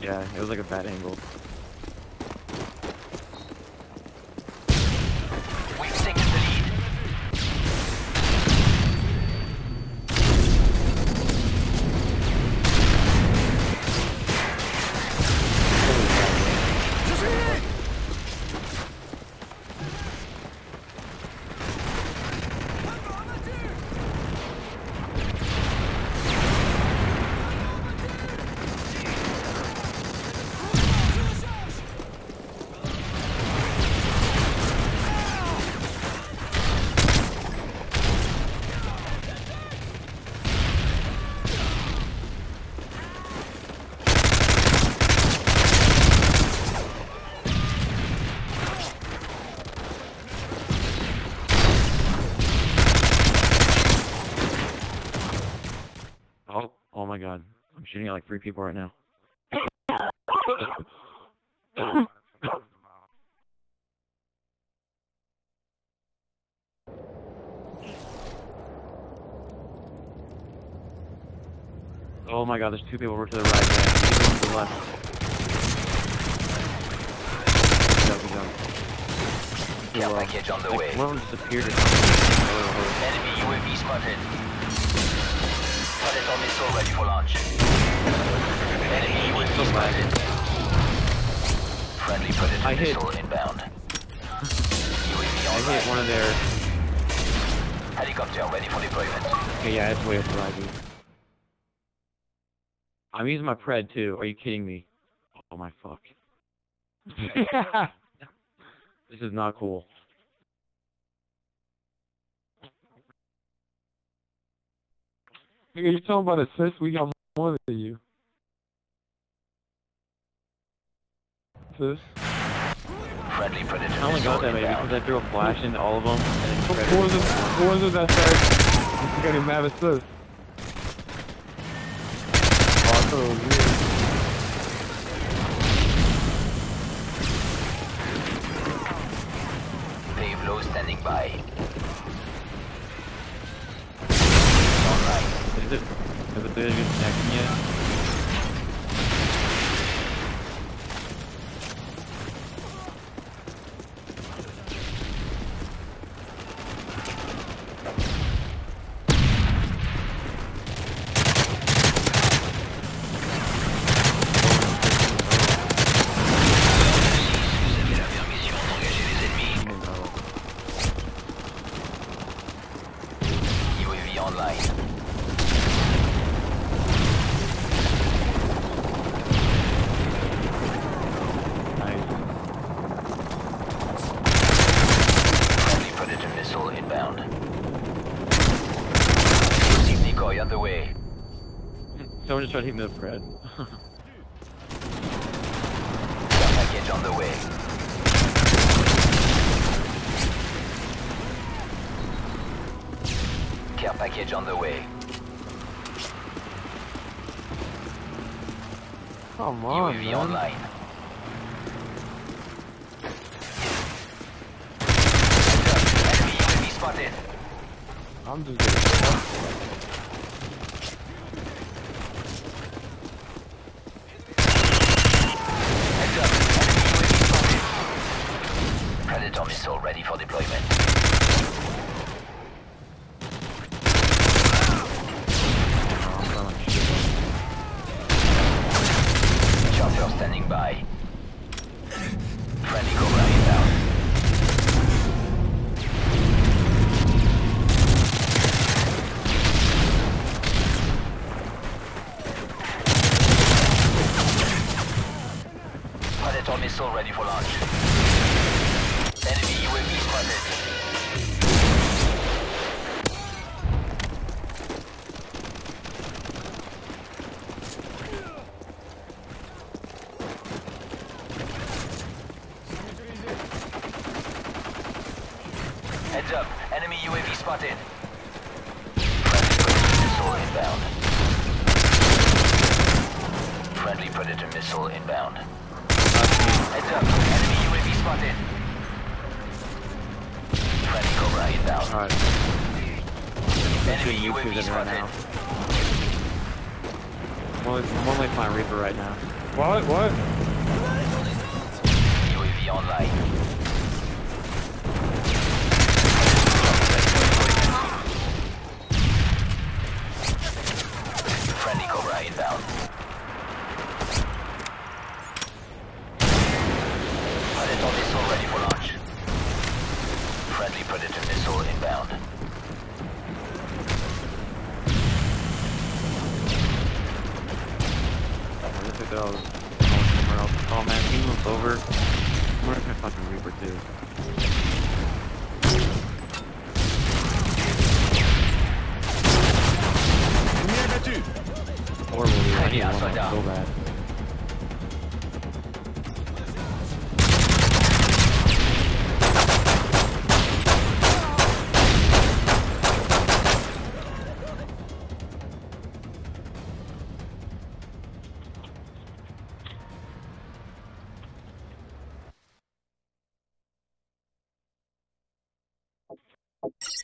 Yeah, it was like a bad angle. Oh, my god. I'm shooting at like three people right now. Oh my god, there's two people over to the right, people to the left. Job, good job. Care package on the like, way. One disappeared Enemy UAV spotted. Missile ready for launch. Enemy UAV spotted. Friendly Predator I hit- inbound. UAV I hit one of their... Helicopter ready for deployment. Okay, yeah, it's way up right. I'm using my pred too. Are you kidding me? Oh my fuck. this is not cool. You talking about assists? We got more than you. Assists? Friendly Predator I only missile got that maybe because I threw a flash into all of them. And Who then was it? Who was it that said you getting mad assists? Oh, I ennemis. UAV online. Nice. Friendly Predator missile inbound. Explosive decoy underway. Someone just tried hitting the pred. Care package on the way. Care package on the way. Come on, UAV man. online. Enemy UAV spotted. I'm just getting fucked. Heads up. Enemy UAV spotted. Predator missile ready for deployment. Chopper standing by. Friendly Cobra inbound. Predator missile ready for launch. Heads up. Enemy UAV spotted. Friendly Predator missile inbound. That's me. Heads up. Enemy getting used to UAV it right spotted. only, I'm only playing Reaper right now. What? What? UAV online. Friendly Cobra inbound. Predator missile ready for launch. Friendly Predator missile inbound. I just think they're all going somewhere else. Oh man, he moved over. I'm gonna try fucking Reaper too. Horrible, dude. I need Yeah, one so so bad. you